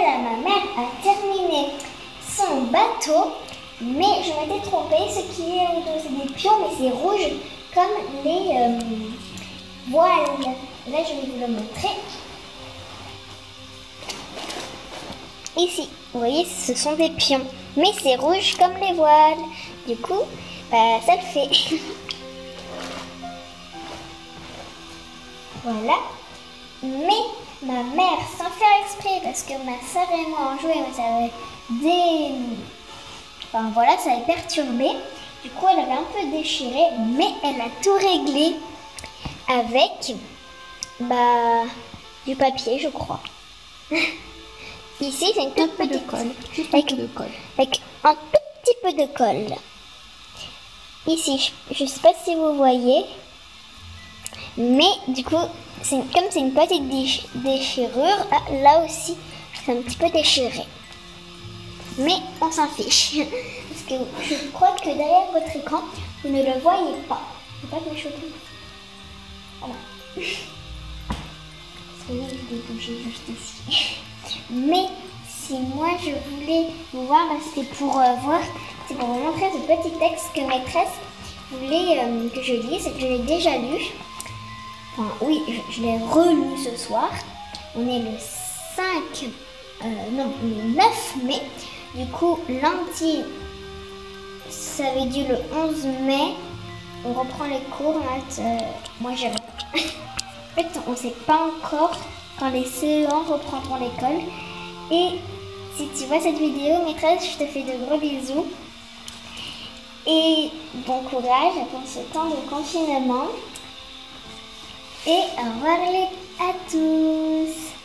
ma mère a terminé son bateau, mais je m'étais trompée. Ce qui est c'est des pions, mais c'est rouge comme les euh, voiles. Là, je vais vous le montrer. Ici, vous voyez, ce sont des pions, mais c'est rouge comme les voiles. Du coup, bah, ça le fait. voilà. Mais ma mère, sans faire exprès, parce que ma soeur et moi en jouait, mais ça avait des... Enfin voilà, ça avait perturbé. Du coup, elle avait un peu déchiré, mais elle a tout réglé avec bah, du papier, je crois. Ici, c'est une toute petite colle. Juste avec, un peu de colle. avec un tout petit peu de colle. Ici, je ne sais pas si vous voyez, mais du coup, comme c'est une petite déch- déchirure, ah, là aussi, c'est un petit peu déchiré. Mais on s'en fiche, parce que je crois que derrière votre écran, vous ne le voyez pas. Pas que je. Voilà. Parce que là, je vais juste ici. Mais si moi je voulais vous voir, bah, c'était pour euh, voir, c'est pour vous montrer ce petit texte que maîtresse voulait euh, que je lise. Je l'ai déjà lu. Oui, je, l'ai relu ce soir. On est le 5, euh, non, le 9 mai. Du coup, lundi, ça avait dû le 11 mai. On reprend les cours, euh, moi, j'ai. en fait, on ne sait pas encore quand les CE1 reprendront l'école. Et si tu vois cette vidéo, maîtresse, je te fais de gros bisous. Et bon courage pour ce temps de confinement. Et au revoir à tous.